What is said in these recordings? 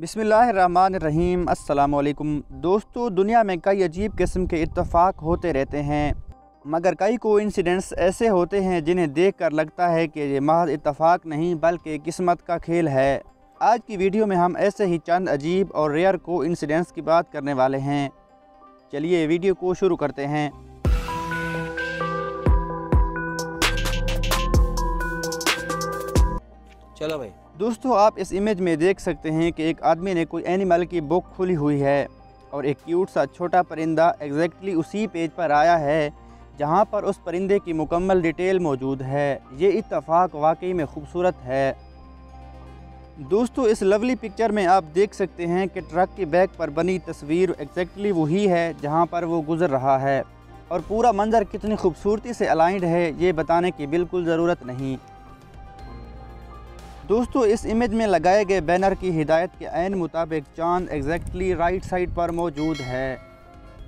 बिसमीम अल्लाम दोस्तों, दुनिया में कई अजीब किस्म के इत्तेफाक होते रहते हैं, मगर कई को इंसिडेंट्स ऐसे होते हैं जिन्हें देखकर लगता है कि ये महज इत्तेफाक नहीं, बल्कि किस्मत का खेल है। आज की वीडियो में हम ऐसे ही चंद अजीब और रेयर को इंसिडेंट्स की बात करने वाले हैं। चलिए वीडियो को शुरू करते हैं। चलो भाई। दोस्तों, आप इस इमेज में देख सकते हैं कि एक आदमी ने कोई एनिमल की बुक खुली हुई है और एक क्यूट सा छोटा परिंदा एग्जैक्टली उसी पेज पर आया है, जहाँ पर उस परिंदे की मुकम्मल डिटेल मौजूद है। ये इतफाक़ वाकई में खूबसूरत है। दोस्तों, इस लवली पिक्चर में आप देख सकते हैं कि ट्रक के बैक पर बनी तस्वीर एग्जैक्टली वही है, जहाँ पर वो गुज़र रहा है। और पूरा मंज़र कितनी खूबसूरती से अलाइंड है, ये बताने की बिल्कुल ज़रूरत नहीं। दोस्तों, इस इमेज में लगाए गए बैनर की हिदायत के आन मुताबिक चाँद एग्जैक्टली राइट साइड पर मौजूद है।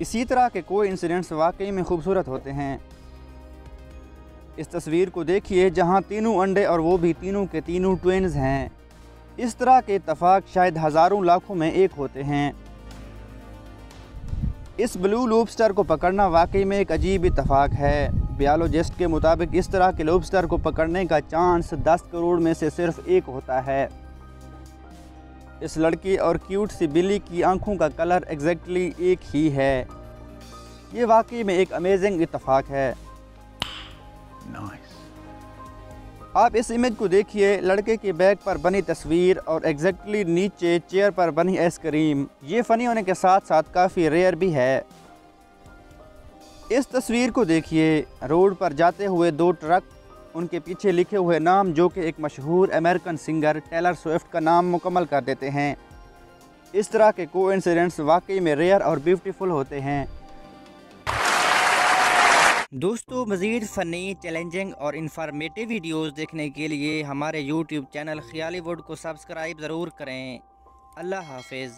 इसी तरह के कोई इंसिडेंट्स वाकई में खूबसूरत होते हैं। इस तस्वीर को देखिए, जहाँ तीनों अंडे और वो भी तीनों के तीनों ट्वेंस हैं। इस तरह के इतफाक़ शायद हज़ारों लाखों में एक होते हैं। इस ब्लू लोबस्टर को पकड़ना वाकई में एक अजीब इतफाक़ है। बियालोजिस्ट के मुताबिक इस तरह के लोबस्टर को पकड़ने का चांस 10 करोड़ में से सिर्फ़ एक होता है। इस लड़की और क्यूट सी बिल्ली की आँखों का कलर एग्जैक्टली एक ही है। ये वाकई में एक अमेजिंग इतफाक़ है। Nice. आप इस इमेज को देखिए, लड़के के बैग पर बनी तस्वीर और एग्जैक्टली नीचे चेयर पर बनी आइसक्रीम ये फ़नी होने के साथ साथ काफ़ी रेयर भी है। इस तस्वीर को देखिए, रोड पर जाते हुए दो ट्रक, उनके पीछे लिखे हुए नाम जो कि एक मशहूर अमेरिकन सिंगर टेलर स्विफ्ट का नाम मुकम्मल कर देते हैं। इस तरह के को वाकई में रेयर और ब्यूटीफुल होते हैं। दोस्तों, मज़ीद फ़नी, चैलेंजिंग और इन्फॉर्मेटिव वीडियोस देखने के लिए हमारे यूट्यूब चैनल ख्याली वुड को सब्सक्राइब ज़रूर करें। अल्लाह हाफिज़।